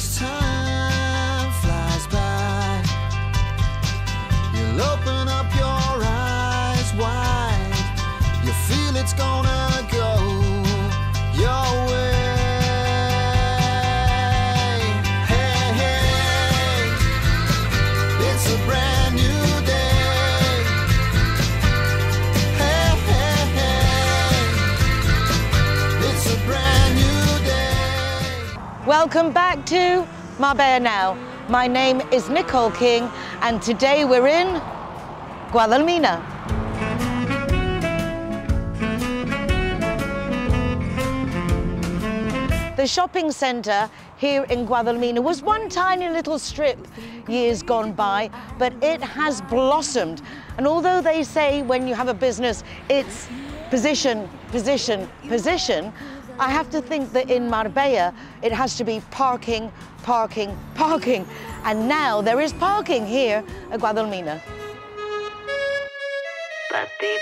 as time Welcome back to Marbella Now. My name is Nicole King, and today we're in Guadalmina. The shopping centre here in Guadalmina was one tiny little strip years gone by, but it has blossomed. And although they say when you have a business, it's position, position, position, I have to think that in Marbella, it has to be parking, parking, parking. And now there is parking here at Guadalmina. Pa' ti,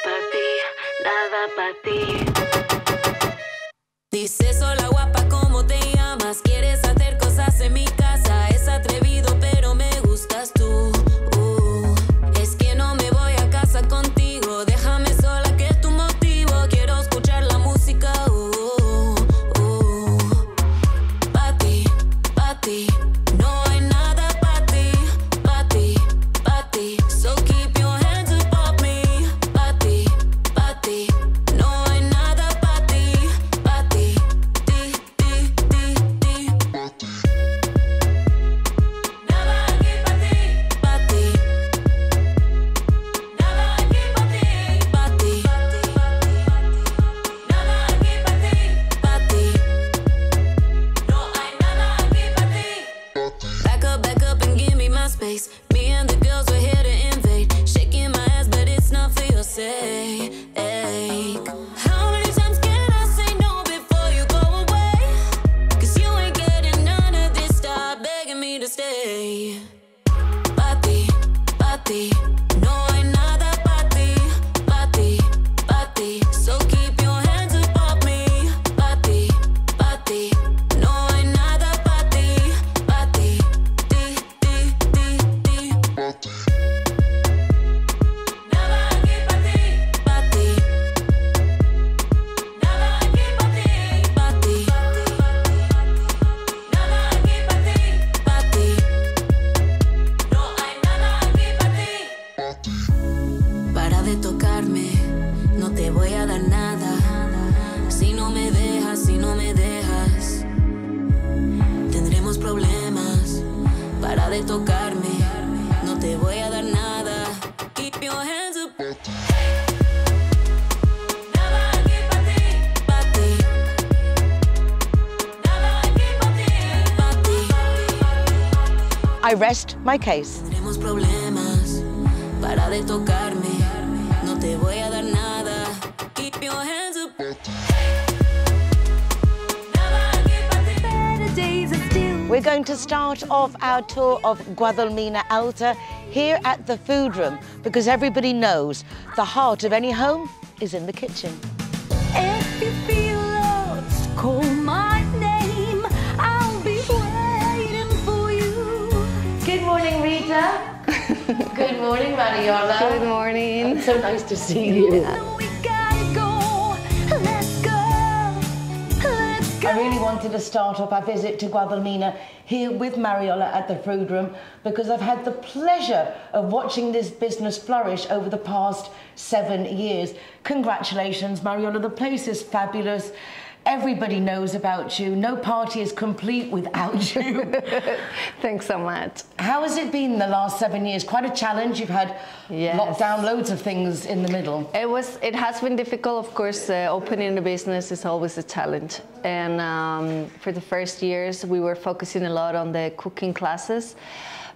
no te voy a dar nada. Si no me dejas, si no me dejas, tendremos problemas. Para de tocarme, no te voy a dar nada. Keep your hands up. I rest my case. We're going to start off our tour of Guadalmina Alta here at the food room because everybody knows the heart of any home is in the kitchen. If you feel lost, call my name. I'll be waiting for you. Good morning, Rita. Good morning, Mariola. Good morning. So nice to see you. We I really wanted to start off our visit to Guadalmina here with Mariola at the food room because I've had the pleasure of watching this business flourish over the past seven years. Congratulations, Mariola. The place is fabulous. Everybody knows about you. No party is complete without you. Thanks so much. How has it been the last seven years? Quite a challenge. You've had Yes. lockdown, loads of things in the middle. It was. It has been difficult, of course. Uh, opening a business is always a challenge, and um, for the first years, we were focusing a lot on the cooking classes.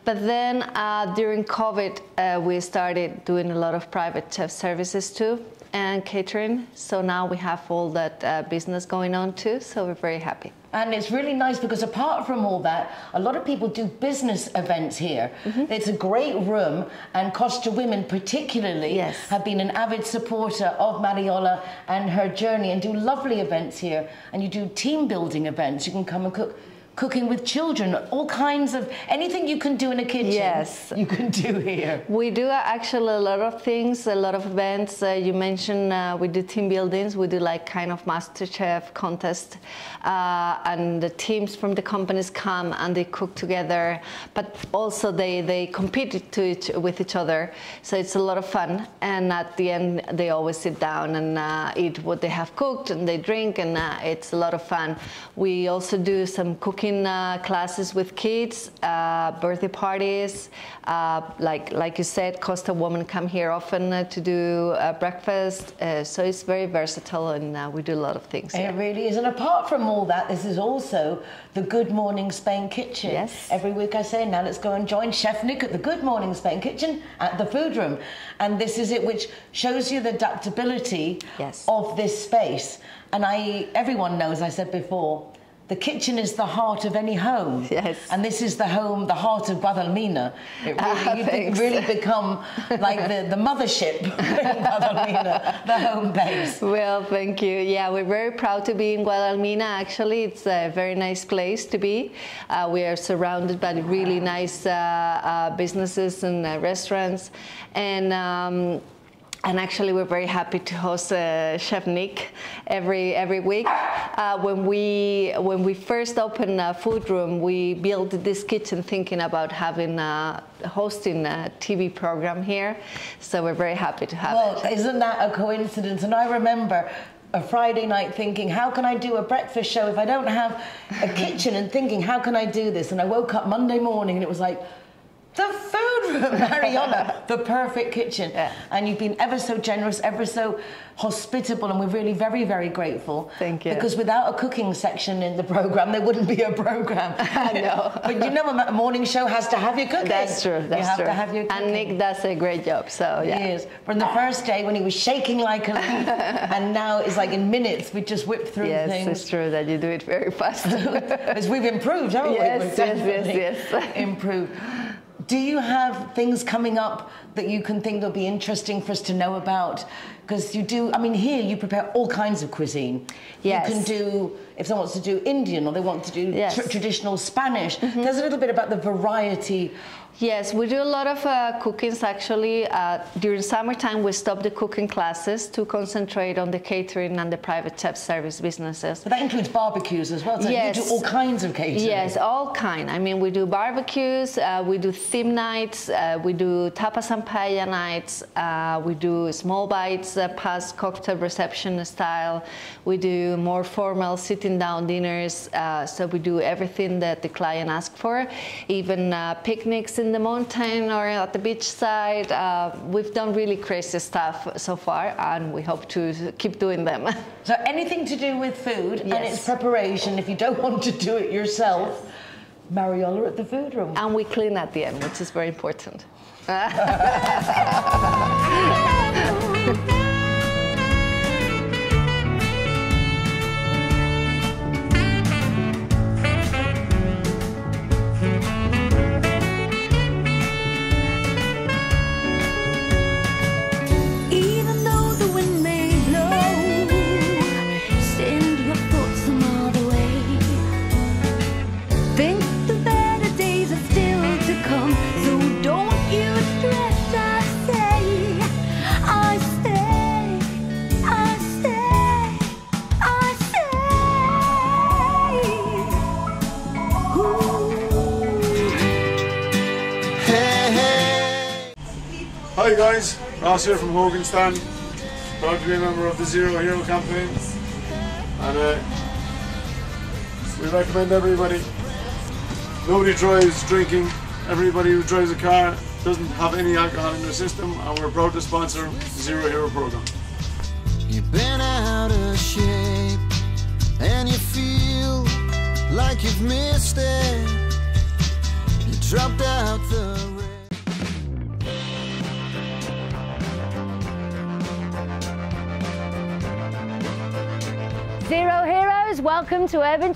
But then uh, during COVID, uh, we started doing a lot of private chef services too and catering. So now we have all that uh, business going on too. So we're very happy. And it's really nice because apart from all that, a lot of people do business events here. Mm-hmm. It's a great room, and Costa Women, particularly, Yes. have been an avid supporter of Mariola and her journey and do lovely events here. And you do team building events. You can come and cook cooking with children, all kinds of anything you can do in a kitchen. Yes. you can do here. We do actually a lot of things, a lot of events. Uh, you mentioned uh, we do team buildings. We do like kind of master chef contest, uh, and the teams from the companies come and they cook together. But also they they compete to each, with each other, so it's a lot of fun. And at the end, they always sit down and uh, eat what they have cooked, and they drink, and uh, it's a lot of fun. We also do some cooking uh, classes with kids, uh, birthday parties. Uh, like like you said, Costa women come here often uh, to do uh, breakfast. Uh, so it's very versatile, and uh, we do a lot of things. It really is. And apart from all that, this is also the Good Morning Spain kitchen. Yes. Every week I say, now let's go and join Chef Nick at the Good Morning Spain kitchen at the food room. And this is it, which shows you the adaptability Yes. of this space. And I, everyone knows, I said before, the kitchen is the heart of any home. Yes. And this is the home, the heart of Guadalmina. It Ah, really, thanks. really become like the, the mothership in Guadalmina, the home base. Well, thank you. Yeah, we're very proud to be in Guadalmina. Actually, it's a very nice place to be. Uh, we are surrounded by really nice uh, uh, businesses and uh, restaurants, and. Um, and actually, we're very happy to host uh, Chef Nick every every week. Uh, when we when we first opened a food room, we built this kitchen thinking about having uh, hosting a TV program here. So we're very happy to have it. Well, isn't that a coincidence? And I remember a Friday night thinking, how can I do a breakfast show if I don't have a kitchen? And thinking, how can I do this? And I woke up Monday morning and it was like, the food room, Mariana, the perfect kitchen. Yeah. And you've been ever so generous, ever so hospitable, and we're really very, very grateful. Thank you. Because without a cooking section in the program, there wouldn't be a program. I know. but you know, a morning show has to have your cooking. That's true. That's you have true. to have your cooking. and Nick does a great job. So yeah. He is. From the first day when he was shaking like a leaf, and now it's like in minutes we just whip through Yes, things. it's true that you do it very fast. As we've improved, haven't Yes, we? yes, We've yes, definitely yes. improved. Do you have things coming up that you can think that'll be interesting for us to know about? Because you do, I mean, here you prepare all kinds of cuisine. Yes. You can do, if someone wants to do Indian or they want to do Yes. Mm-hmm. tr- traditional Spanish, there's a little bit about the variety Yes, we do a lot of uh, cookings actually. Uh, during summertime, we stop the cooking classes to concentrate on the catering and the private chef service businesses. But that includes barbecues as well. So Yes. you do all kinds of catering. Yes, all kind. I mean, we do barbecues, uh, we do theme nights, uh, we do tapas and paella nights, uh, we do small bites uh, past cocktail reception style, we do more formal sitting down dinners. Uh, so we do everything that the client asks for, even uh, picnics in the mountain or at the beach side. Uh, we've done really crazy stuff so far, and we hope to keep doing them. So anything to do with food and its preparation, if you don't want to do it yourself, Mariola at the food room. and we clean at the end, which is very important. guys, Ross here from Hogan Stand. Proud to be a member of the Zero Hero campaign. And uh, we recommend everybody, nobody drives drinking. Everybody who drives a car doesn't have any alcohol in their system and we're proud to sponsor Zero Hero program. You've been out of shape and you feel like you've missed it. You dropped out the Zero Heroes, welcome to Urban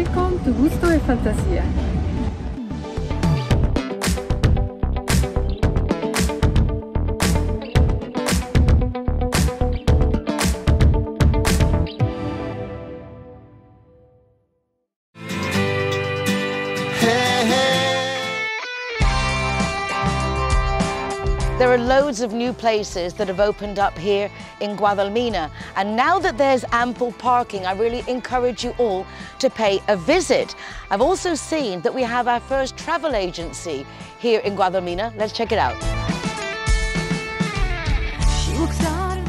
Welcome to Gusto de Fantasía. Loads of new places that have opened up here in Guadalmina. And now that there's ample parking, I really encourage you all to pay a visit. I've also seen that we have our first travel agency here in Guadalmina. Let's check it out.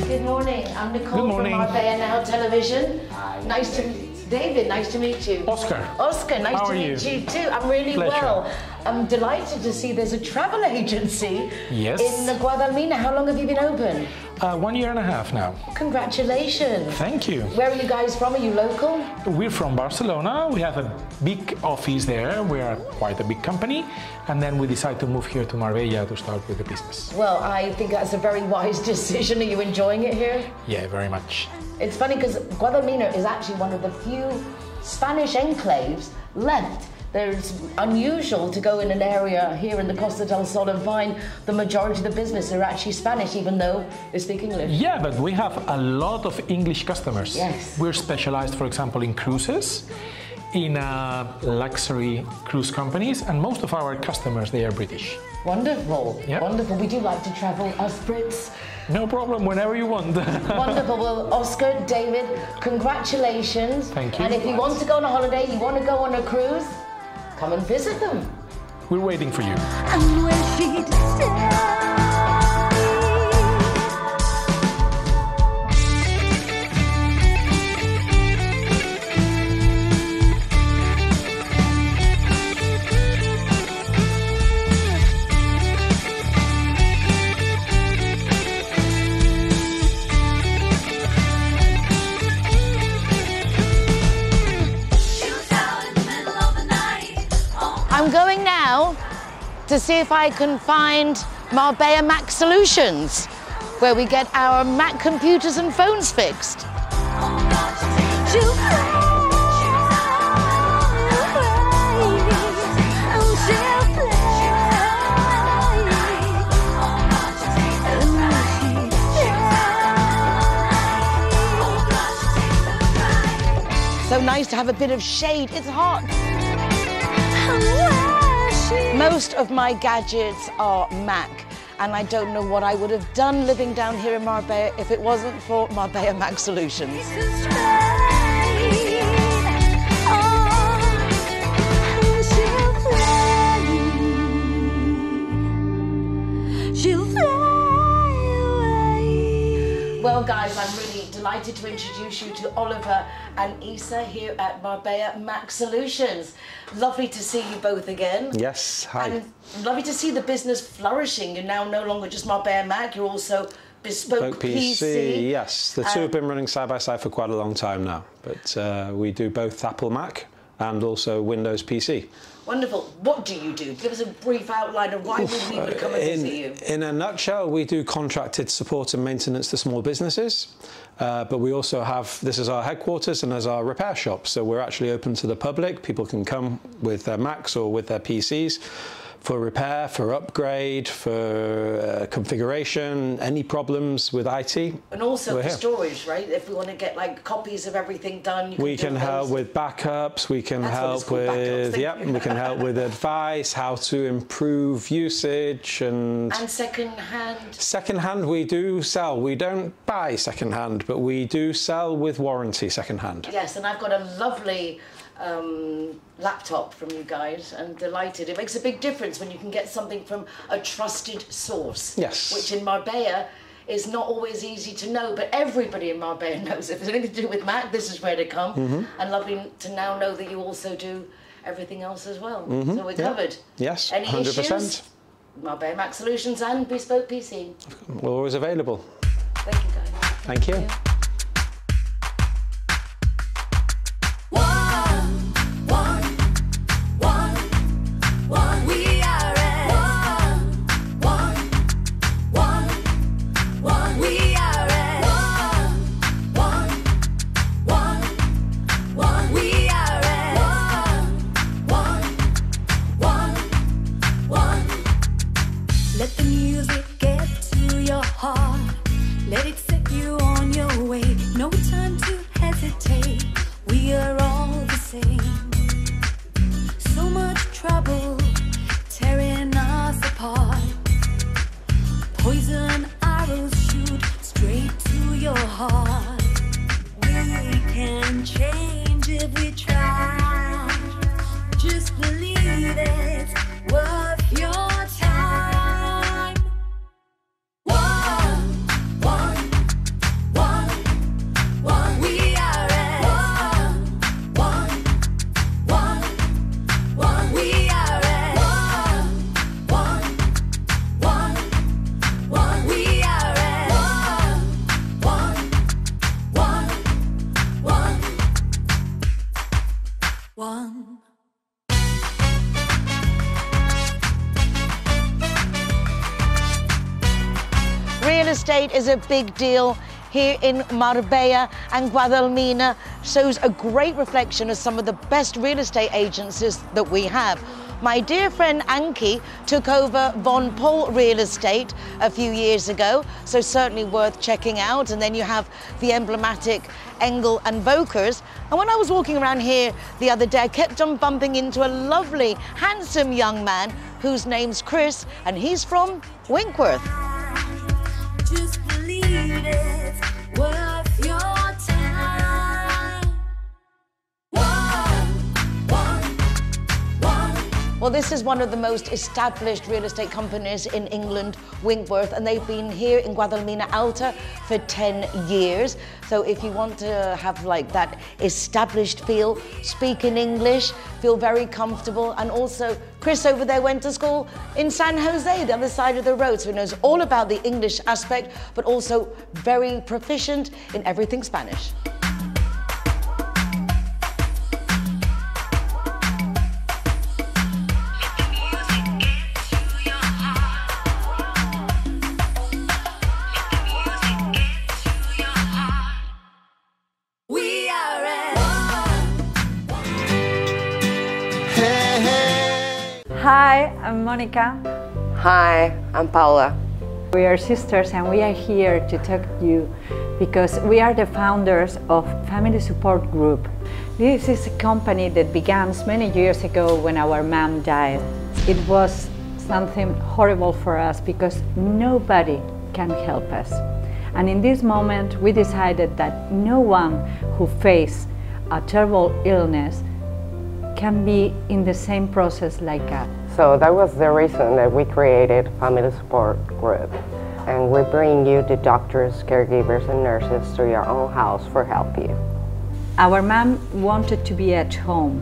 Good morning. I'm Nicole Good morning. from Marbella Now Television. Nice to meet you. David, nice to meet you. Oscar. Oscar, nice How to are meet you? you too. I'm really Pleasure. well. I'm delighted to see there's a travel agency Yes. in Guadalmina. How long have you been open? Uh, one year and a half now. Congratulations. Thank you. Where are you guys from? Are you local? We're from Barcelona. We have a big office there. We are quite a big company. And then we decided to move here to Marbella to start with the business. Well, I think that's a very wise decision. Are you enjoying it here? Yeah, very much. It's funny because Guadalmina is actually one of the few Spanish enclaves left. There's unusual to go in an area here in the Costa del Sol and find the majority of the business are actually Spanish, even though they speak English. Yeah, but we have a lot of English customers. Yes. We're specialized, for example, in cruises, in uh, luxury cruise companies, and most of our customers, they are British. Wonderful, Yeah. wonderful. We do like to travel, us Brits. No problem, whenever you want. Wonderful. Well, Oscar, David, congratulations. Thank you. And if you want to go on a holiday, you want to go on a cruise, come and visit them. We're waiting for you. To see if I can find Marbella Mac Solutions, where we get our Mac computers and phones fixed. So nice to have a bit of shade. It's hot. Most of my gadgets are Mac, and I don't know what I would have done living down here in Marbella if it wasn't for Marbella Mac Solutions. She'll fly away. Well, guys, I'm really delighted to introduce you to Oliver and Isa here at Marbella Mac Solutions. Lovely to see you both again. Yes, hi. And lovely to see the business flourishing. You're now no longer just Marbella Mac, you're also Bespoke, Spoke PC, PC. yes. The two Um, have been running side by side for quite a long time now. But uh, we do both Apple Mac and also Windows PC. Wonderful. What do you do? Give us a brief outline of why would we would come and In, visit you? in a nutshell, we do contracted support and maintenance to small businesses. Uh, but we also have this is our headquarters and as our repair shop. So we're actually open to the public. People can come with their Macs or with their PCs for repair, for upgrade, for uh, configuration, any problems with IT. And also for here. storage, right? If we want to get like copies of everything done, We can help with backups. We can That's help backups, with yep. We can help with advice, how to improve usage and. And second hand. Secondhand, we do sell. We don't buy secondhand, but we do sell with warranty secondhand. Yes, and I've got a lovely um, laptop from you guys and delighted. It makes a big difference when you can get something from a trusted source. Yes. Which in Marbella is not always easy to know, but everybody in Marbella knows if there's anything to do with Mac, this is where to come. Mm-hmm. And lovely to now know that you also do everything else as well. So we're yeah. covered. Yes, Any 100%. issues? Marbella Mac Solutions and Bespoke PC. We're always available. Thank you guys. Thank you. Let is a big deal here in Marbella and Guadalmina shows a great reflection of some of the best real estate agencies that we have. My dear friend Anki took over Von Poll Real Estate a few years ago, so certainly worth checking out. And then you have the emblematic Engel and Völkers. And when I was walking around here the other day, I kept on bumping into a lovely, handsome young man whose name's Chris, and he's from Winkworth. Just believe Well, this is one of the most established real estate companies in England, Winkworth, and they've been here in Guadalmina Alta for 10 years. So if you want to have like that established feel, speak in English, feel very comfortable, and also Chris over there went to school in San Jose, the other side of the road, so he knows all about the English aspect, but also very proficient in everything Spanish. I'm Monica. Hi, I'm Paula. We are sisters and we are here to talk to you because we are the founders of Family Support Group. This is a company that began many years ago when our mom died. It was something horrible for us because nobody can help us. And in this moment, we decided that no one who faces a terrible illness can be in the same process like us. So that was the reason that we created Family Support Group. And we bring you the doctors, caregivers, and nurses to your own house for help you. Our mom wanted to be at home,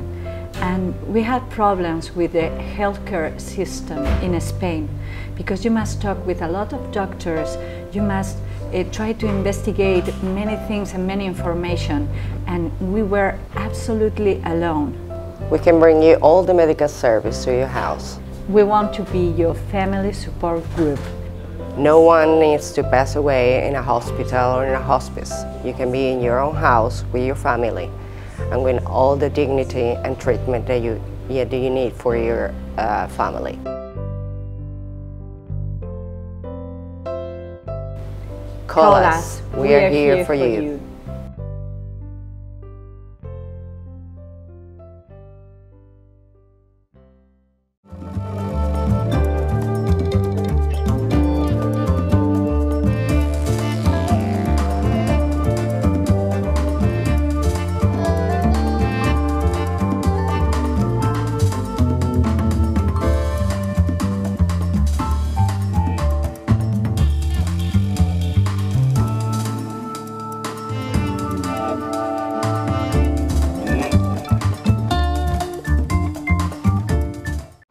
and we had problems with the healthcare system in Spain because you must talk with a lot of doctors, you must uh, try to investigate many things and many information, and we were absolutely alone. We can bring you all the medical service to your house. We want to be your family support group. No one needs to pass away in a hospital or in a hospice. You can be in your own house with your family and with all the dignity and treatment that you, yeah, that you need for your uh, family. Call, us. We, are, here, for, you.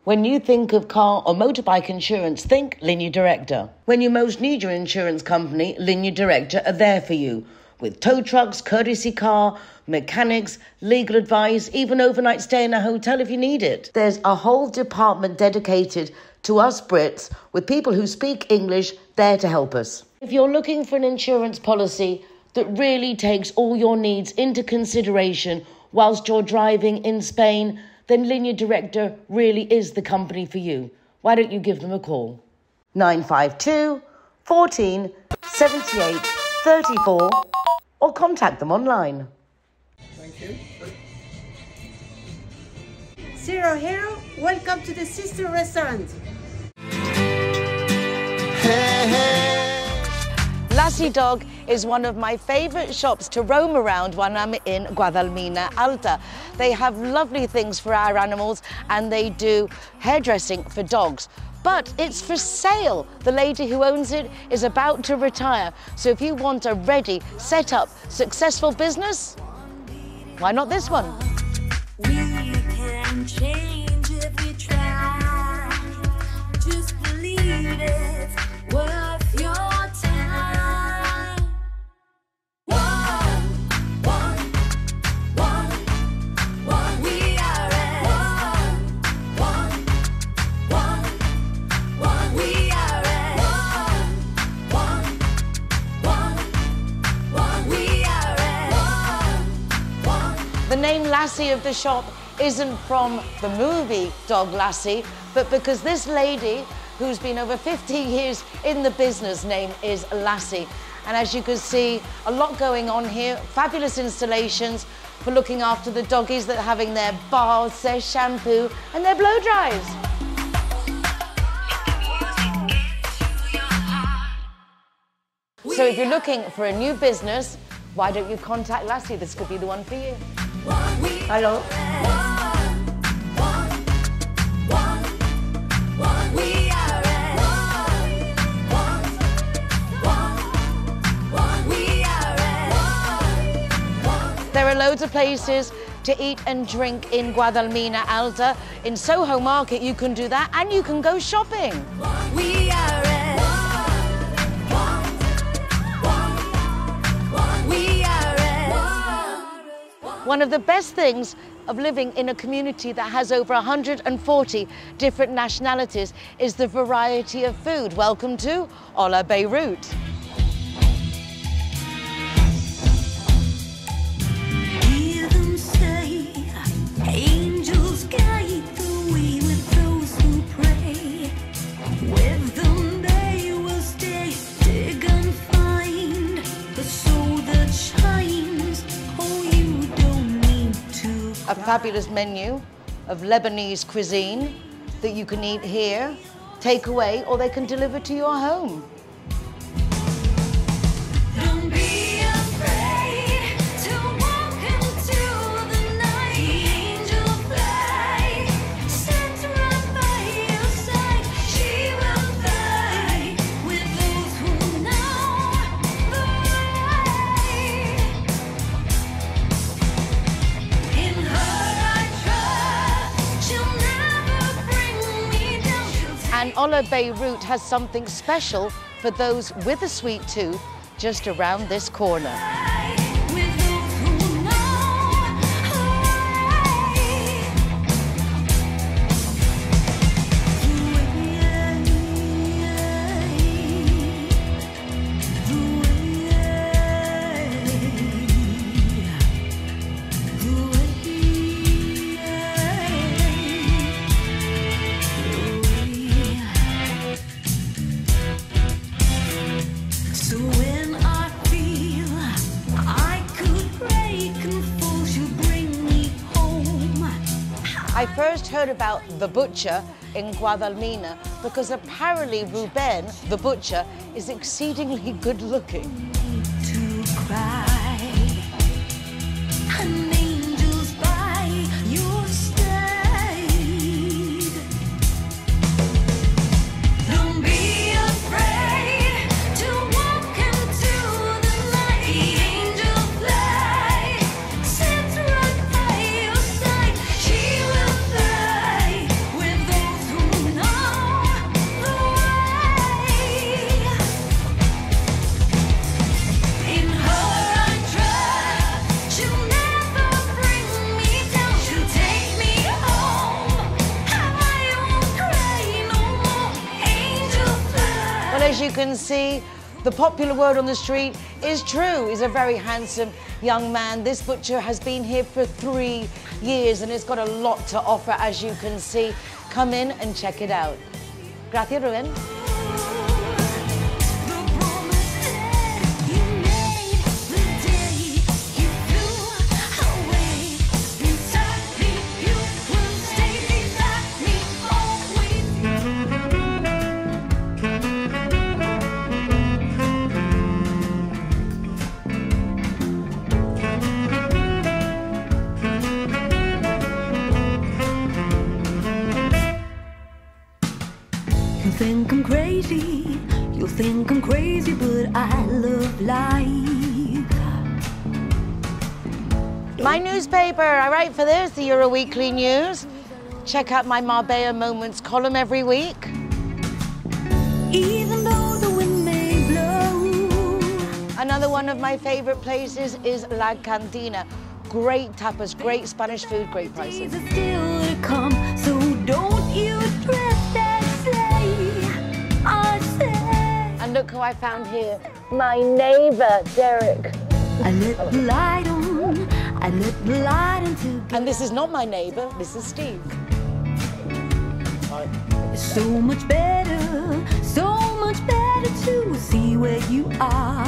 When you think of car or motorbike insurance, think Línea Directa. When you most need your insurance company, Línea Directa are there for you. With tow trucks, courtesy car, mechanics, legal advice, even overnight stay in a hotel if you need it. There's a whole department dedicated to us Brits with people who speak English there to help us. If you're looking for an insurance policy that really takes all your needs into consideration whilst you're driving in Spain, then Línea Directa really is the company for you. Why don't you give them a call? 952 14 78 34 or contact them online. Thank you. Zero Hero, welcome to the sister restaurant. Lassie Dog is one of my favorite shops to roam around when I'm in Guadalmina Alta. They have lovely things for our animals and they do hairdressing for dogs. But it's for sale. The lady who owns it is about to retire. So if you want a ready, set up, successful business, why not this one? We can change if we try. Just believe it's Lassie of the shop isn't from the movie Dog Lassie, but because this lady, who's been over 50 years in the business, name is Lassie. And as you can see, a lot going on here, fabulous installations for looking after the doggies that are having their baths, their shampoo, and their blow dries. So if you're looking for a new business, why don't you contact Lassie? This could be the one for you. Hello. There are loads of places to eat and drink in Guadalmina Alta. In Soho Market, you can do that and you can go shopping. One of the best things of living in a community that has over 140 different nationalities is the variety of food. Welcome to Ola Beirut. A fabulous menu of Lebanese cuisine that you can eat here, take away, or they can deliver to your home. And Beirut has something special for those with a sweet tooth just around this corner. I first heard about the butcher in Guadalmina because apparently Ruben, the butcher, is exceedingly good looking. Can see, the popular word on the street is true. He's a very handsome young man. This butcher has been here for three years and it's got a lot to offer, as you can see. Come in and check it out. Gracias, Ruben. My newspaper, I write for this, the Euro Weekly News. Check out my Marbella Moments column every week. Even though the wind may blow. Another one of my favorite places is La Cantina. Great tapas, great Spanish food, great prices. Days are still to come, so don't you dread that say. I say. And look who I found here. My neighbor, Derek. I let the light on. I let the light into. And this is not my neighbor, this is Steve. So much better, so much better to see where you are.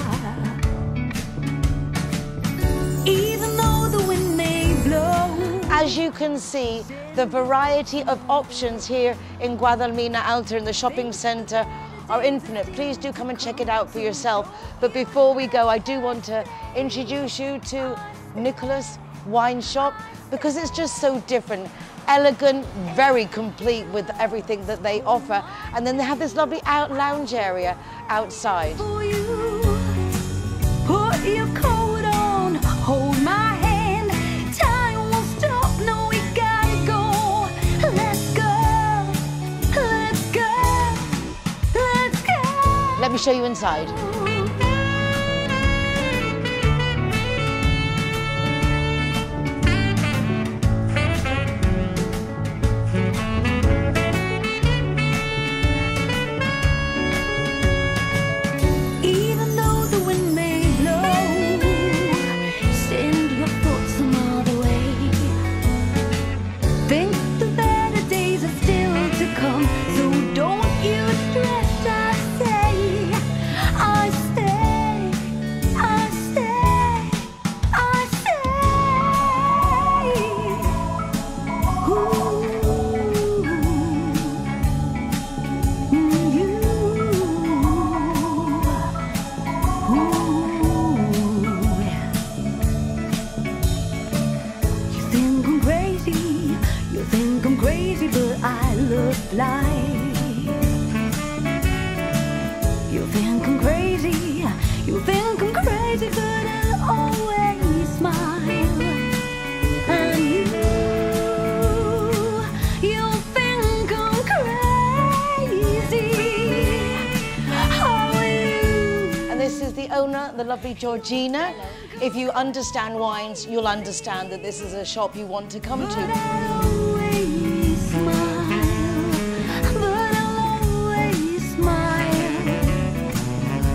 Even though the wind may blow. As you can see, the variety of options here in Guadalmina Alta in the shopping centre are infinite. Please do come and check it out for yourself. But before we go, I do want to introduce you to Nicholas Wine Shop because it's just so different. Elegant, very complete with everything that they offer. And then they have this lovely out lounge area outside. For you, put your coat owner, the lovely Georgina. If you understand wines, you'll understand that this is a shop you want to come to. I'll always smile, but I'll always smile.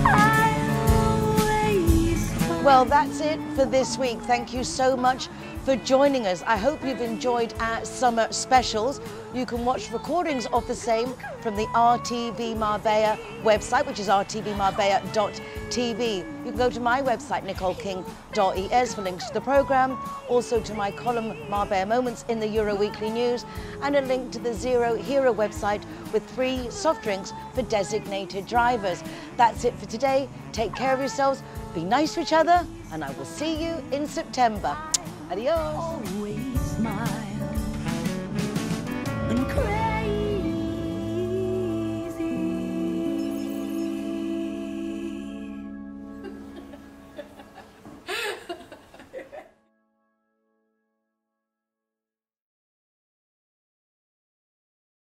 I'll always smile. Well, that's it for this week. Thank you so much for joining us. I hope you've enjoyed our summer specials. You can watch recordings of the same from the RTV Marbella website, which is rtvmarbella.tv. You can go to my website, nicoleking.es, for links to the programme, also to my column Marbella Moments in the Euro Weekly News, and a link to the Zero Hero website with free soft drinks for designated drivers. That's it for today. Take care of yourselves, be nice to each other, and I will see you in September. Adios.